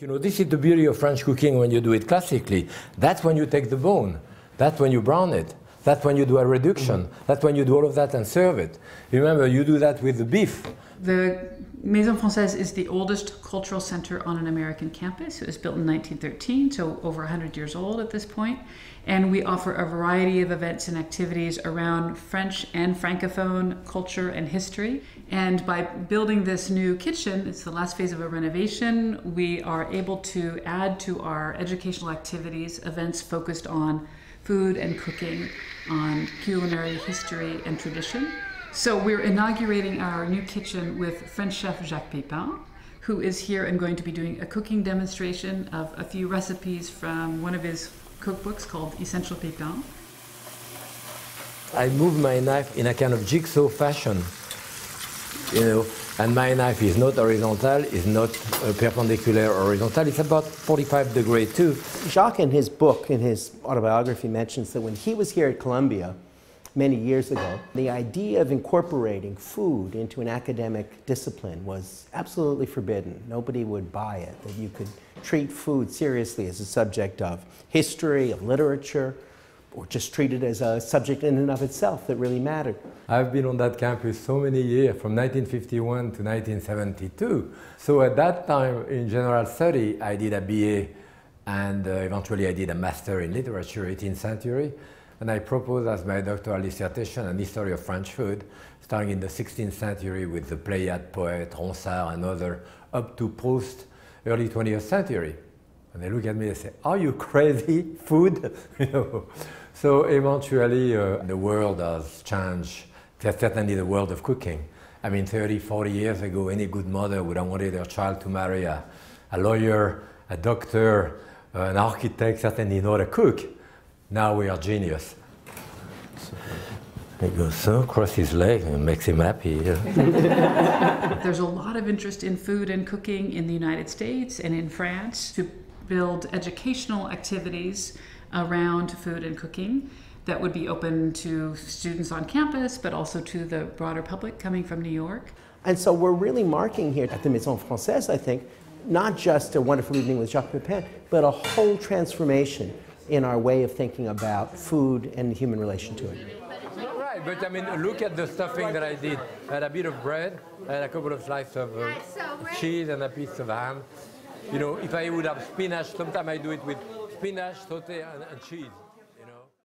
You know, this is the beauty of French cooking when you do it classically. That's when you take the bone. That's when you brown it. That's when you do a reduction. Mm-hmm. That's when you do all of that and serve it. Remember, you do that with the beef. The Maison Francaise is the oldest cultural center on an American campus. It was built in 1913, so over 100 years old at this point. And we offer a variety of events and activities around French and Francophone culture and history. And by building this new kitchen, it's the last phase of a renovation, we are able to add to our educational activities events focused on food and cooking, on culinary history and tradition. So we're inaugurating our new kitchen with French chef Jacques Pépin, who is here and going to be doing a cooking demonstration of a few recipes from one of his cookbooks called Essential Pépin. I move my knife in a kind of jigsaw fashion, you know, and my knife is not horizontal, is not uh, perpendicular or horizontal, it's about 45 degree too. Jacques in his book, in his autobiography, mentions that when he was here at Columbia, many years ago, the idea of incorporating food into an academic discipline was absolutely forbidden. Nobody would buy it, that you could treat food seriously as a subject of history, of literature, or just treat it as a subject in and of itself that really mattered. I've been on that campus so many years, from 1951 to 1972. So at that time in general study, I did a BA and uh, eventually I did a master in literature, 18th century and I proposed as my doctoral dissertation an history of French food, starting in the 16th century with the Pléiade poet, Ronsard, and other, up to post early 20th century. And they look at me and say, are you crazy? Food? you know. So eventually uh, the world has changed, certainly the world of cooking. I mean, 30, 40 years ago, any good mother would have wanted her child to marry a, a lawyer, a doctor, an architect, certainly not a cook. Now we are genius. He goes so, cross his leg, and makes him happy. There's a lot of interest in food and cooking in the United States and in France to build educational activities around food and cooking that would be open to students on campus, but also to the broader public coming from New York. And so we're really marking here at the Maison Francaise, I think, not just a wonderful evening with Jacques Pépin, but a whole transformation in our way of thinking about food and the human relation to it. Right, but I mean, look at the stuffing that I did. I had a bit of bread, I had a couple of slices of uh, cheese and a piece of ham. You know, if I would have spinach, sometimes I do it with spinach, saute, and, and cheese.